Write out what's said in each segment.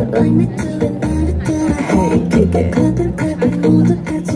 Hey, kick it. 모두 같이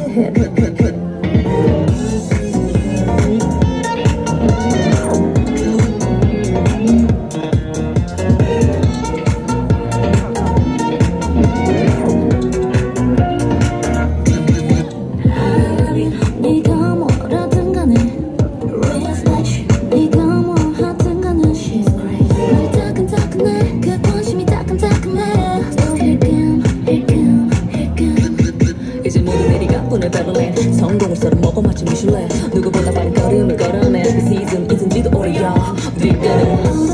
마치 미슐랭 누구보다 빠른 걸음을 걸어내 이 시즌 잊은지도 오래야 뒷걸음 오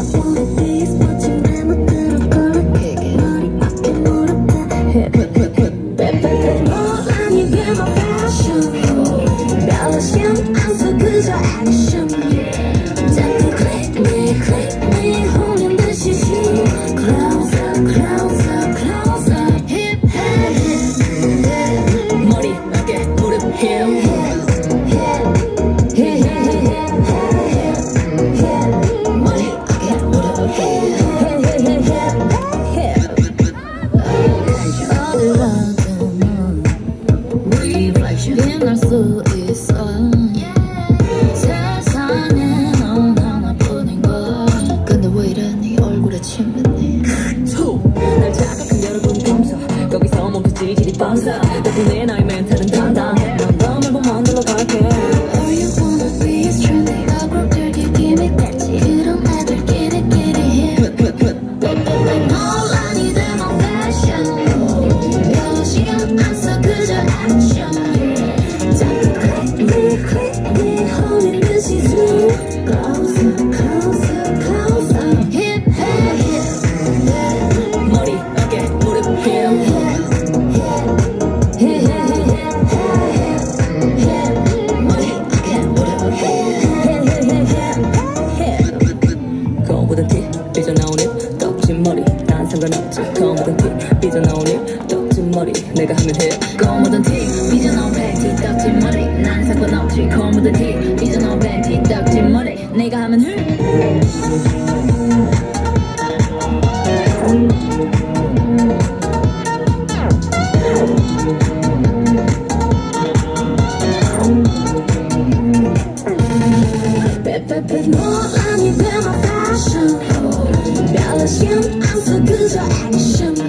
빛날 수 있어. 세상에 넌 하나뿐인 걸. 근데 왜 이래? 네 얼굴에 침 뱉니 날 자극한 여러분 감사 거기서 멈춰 지질이 반사 덕분에 나의 멘탈은 단단해. 난 다음을 보면 만들어 갈게. All be is 난 상관없지. 거울보다 티 삐져나오는 떡진 머리. 내가 하면 해 검은 티 삐져나온 팬티 떡진 머리. 난 상관없지. 검은 티 삐져나온 팬티 떡진 머리. 내가 하면 흠. 빼빼빼 너아 yum i'm so 深